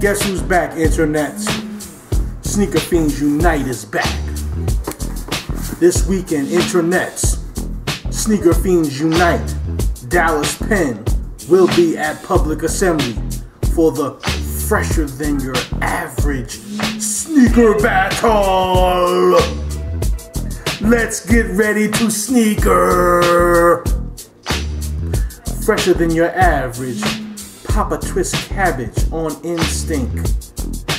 Guess who's back, internets? Sneaker Fiends Unite is back. This weekend, internets, Sneaker Fiends Unite, Dallas Penn will be at Public Assembly for the fresher than your average sneaker battle. Let's get ready to sneaker. Fresher than your average. Papa twist cabbage on instinct.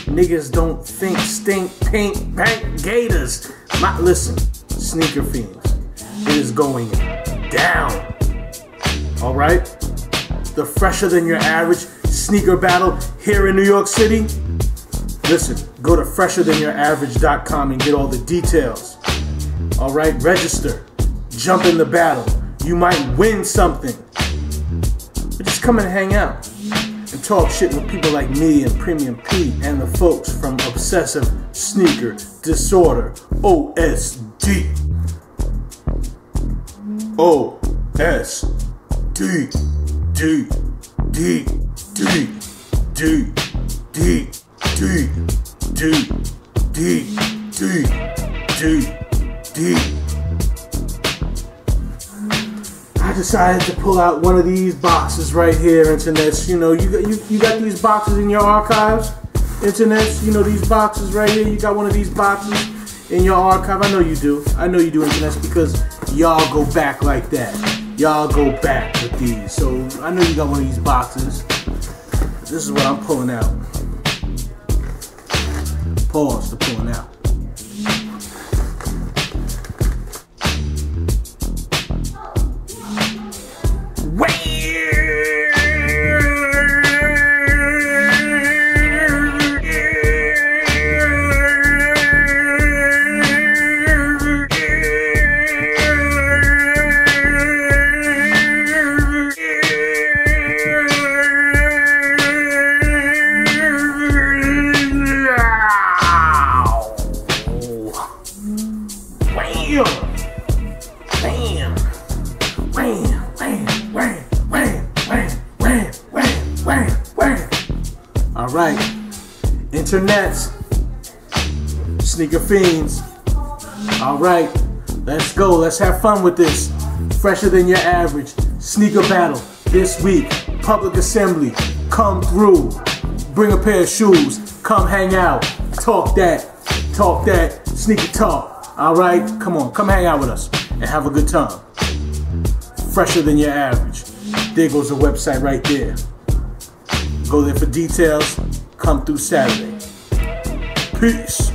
Niggas don't think stink paint bank gators. Not listen, sneaker fiends. It is going down. All right? The fresher than your average sneaker battle here in New York City. Listen, go to fresherthanyouraverage.com and get all the details. All right, register. Jump in the battle. You might win something. But just come and hang out talk shit with people like me and Premium Pete and the folks from Obsessive Sneaker Disorder OSD. O S D D D D D D D D D D D D. I decided to pull out one of these boxes right here, internets. You know, you got you, you got these boxes in your archives, internets. You know these boxes right here. You got one of these boxes in your archive. I know you do. I know you do, internets, because y'all go back like that. Y'all go back with these. So I know you got one of these boxes. This is what I'm pulling out. Pause to pulling out. All right, internets, sneaker fiends. All right, let's go. Let's have fun with this. Fresher than your average sneaker battle this week. Public assembly, come through. Bring a pair of shoes. Come hang out. Talk that. Talk that. Sneaker talk. All right, come on, come hang out with us and have a good time. Fresher than your average. There goes the website right there. Go there for details. Come through Saturday. Peace.